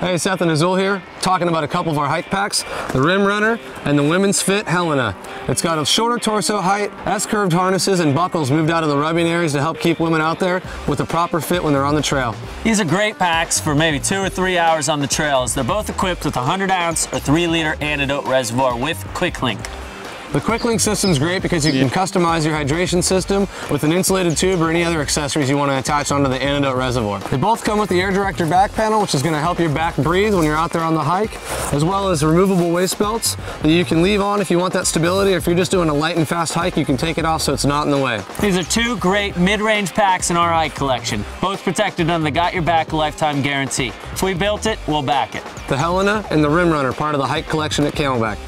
Hey, Seth and Azul here, talking about a couple of our hike packs, the Rim Runner and the Women's Fit Helena. It's got a shorter torso height, S-curved harnesses and buckles moved out of the rubbing areas to help keep women out there with a proper fit when they're on the trail. These are great packs for maybe two or three hours on the trails. They're both equipped with a 100 ounce or 3 liter antidote reservoir with Quick Link. The QuickLink system is great because you can customize your hydration system with an insulated tube or any other accessories you want to attach onto the antidote reservoir. They both come with the Air Director back panel, which is going to help your back breathe when you're out there on the hike, as well as removable waist belts that you can leave on if you want that stability, or if you're just doing a light and fast hike, you can take it off so it's not in the way. These are two great mid-range packs in our hike collection, both protected under the Got Your Back lifetime guarantee. If we built it, we'll back it. The Helena and the Rim Runner, part of the hike collection at Camelbak.